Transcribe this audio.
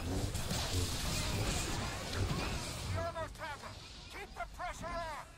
You almost have Keep the pressure on!